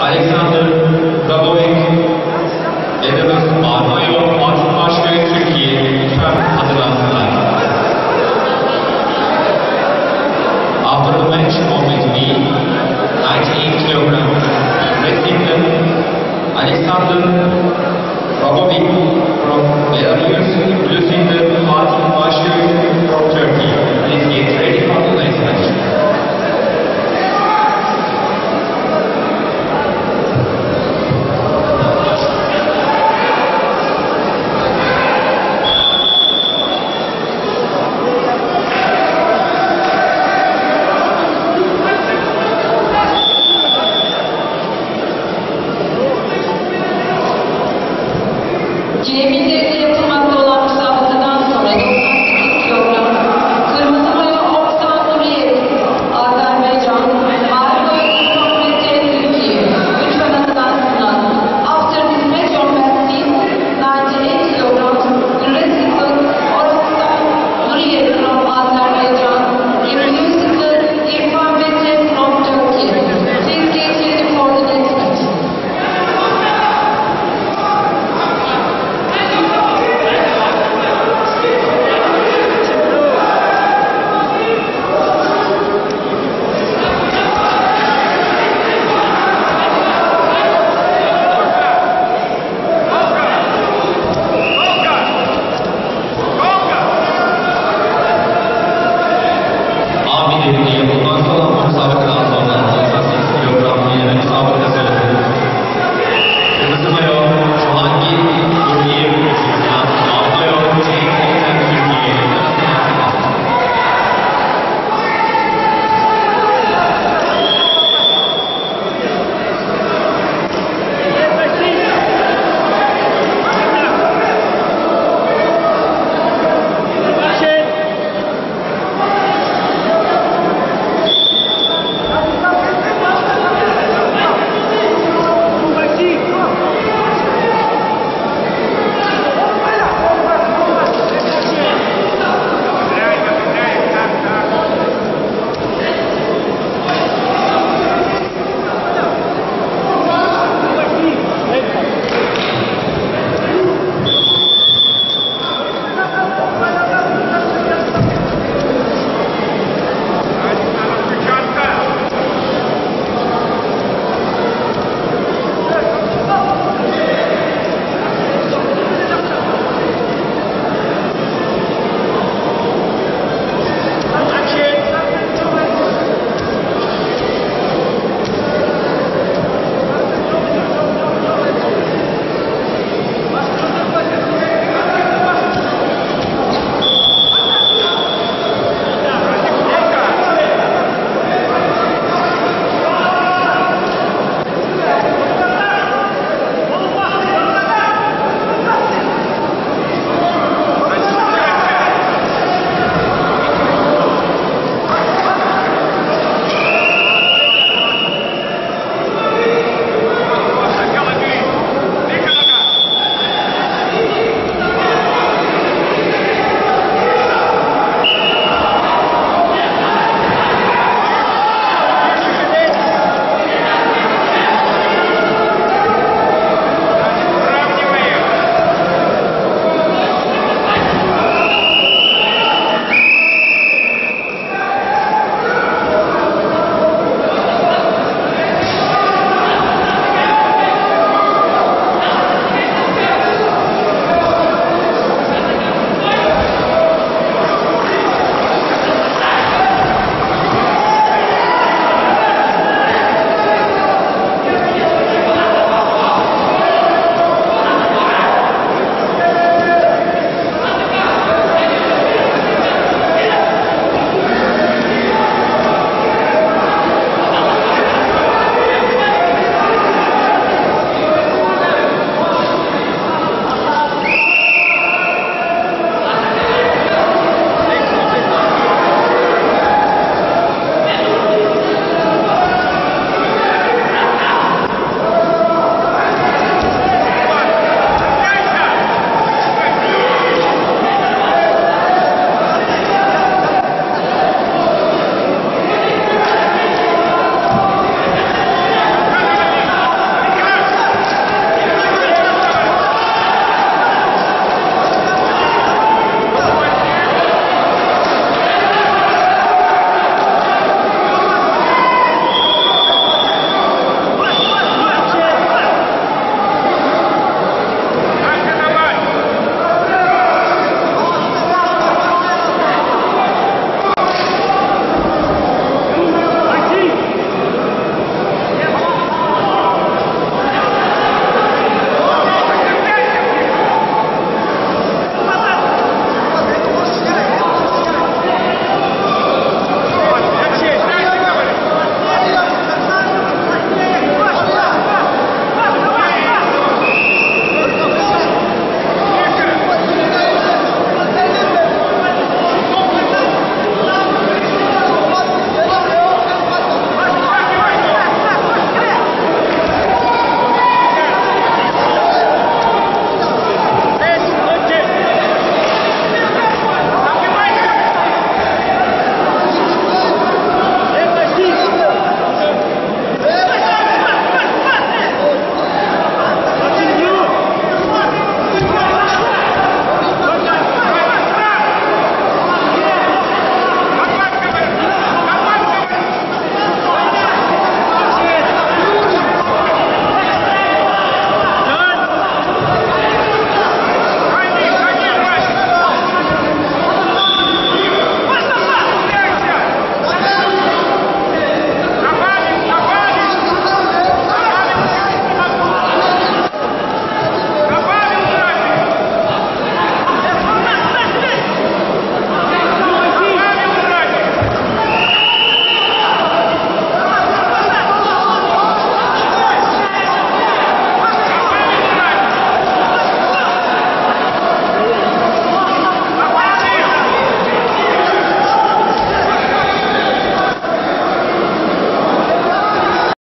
Alexander Gabovic, Edemez Armayo Martin Başköy Türkiye lütfen hazırlansınlar. After the match on with me, 98 kg, recipient Alexander Gabovic from Belarus, blue singer